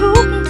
ทุกข์